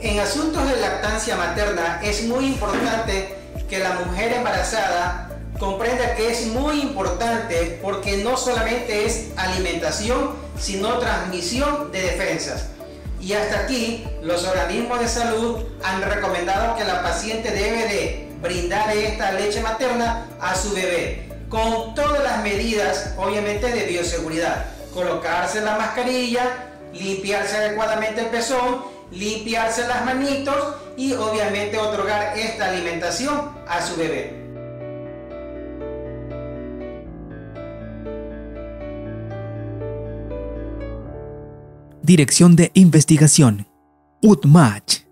En asuntos de lactancia materna es muy importante que la mujer embarazada comprenda que es muy importante porque no solamente es alimentación, sino transmisión de defensas. Y hasta aquí los organismos de salud han recomendado que la paciente debe de brindar esta leche materna a su bebé con todas las medidas obviamente de bioseguridad. Colocarse la mascarilla, limpiarse adecuadamente el pezón, limpiarse las manitos y obviamente otorgar esta alimentación a su bebé. Dirección de Investigación. UTMACH.